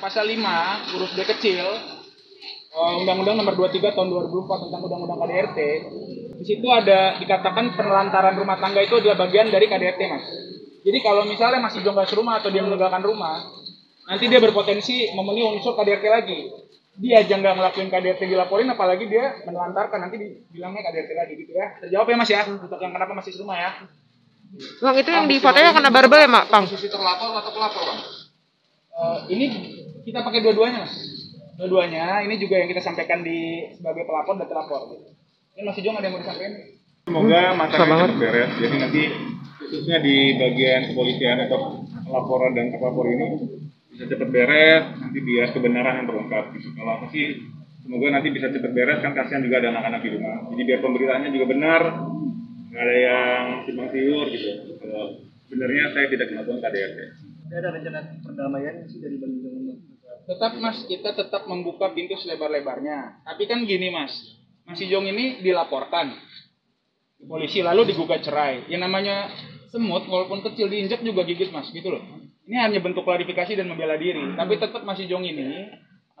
pasal 5 huruf D kecil eh, Undang-Undang Nomor 23 Tahun 2004 tentang Undang-Undang KDRT. Di situ ada dikatakan penelantaran rumah tangga itu adalah bagian dari KDRT, Mas. Jadi kalau misalnya masih jonggal serumah atau dia meninggalkan rumah, nanti dia berpotensi memenuhi unsur KDRT lagi. Dia aja nggak ngelakuin KDRT dilaporin, apalagi dia menelantarkan nanti dibilangnya KDRT lagi gitu ya. Terjawab ya Mas ya, untuk yang kenapa masih serumah ya. Bang itu yang di fotonya kena barbel ya, Mak, Bang? Posisi terlapor atau pelapor, Bang? Eh, ini kita pakai dua-duanya, Mas. Dua-duanya, ini juga yang kita sampaikan di sebagai pelapor dan terlapor. Gitu. Ini masih Jong ada yang mau disampaikan? Semoga banget. cepat beres. Jadi nanti khususnya di bagian kepolisian atau laporan dan terlapor ini bisa cepat beres. Nanti biar kebenaran yang terungkap. Gitu. Kalau aku sih semoga nanti bisa cepat beres kan kasihan juga ada anak-anak di rumah. Jadi biar pemberitaannya juga benar, nggak ada yang simpang siur gitu. Kalau sebenarnya saya tidak melakukan KDRT. Ada rencana perdamaian sih dari Bang Jong Tetap Mas, kita tetap membuka pintu selebar-lebarnya. Tapi kan gini Mas, Mas Jong ini dilaporkan polisi lalu digugat cerai. Yang namanya semut walaupun kecil diinjak juga gigit Mas, gitu loh. Ini hanya bentuk klarifikasi dan membela diri. Tapi tetap Mas Jong ini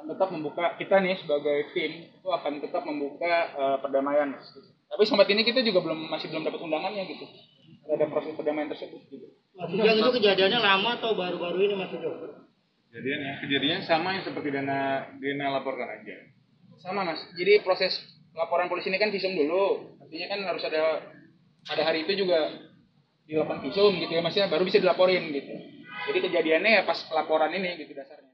tetap membuka kita nih sebagai tim itu akan tetap membuka eh, perdamaian. Tapi sampai ini kita juga belum masih belum dapat undangannya gitu. Ada proses perdamaian tersebut gitu. Mas Ujang itu kejadiannya lama atau baru-baru ini Mas Ujang? Kejadiannya, kejadiannya sama yang seperti Dana Dena laporkan aja. Sama mas. Jadi proses laporan polisi ini kan visum dulu. Artinya kan harus ada pada hari itu juga dilakukan visum gitu ya mas ya. Baru bisa dilaporin gitu. Jadi kejadiannya ya pas laporan ini gitu dasarnya.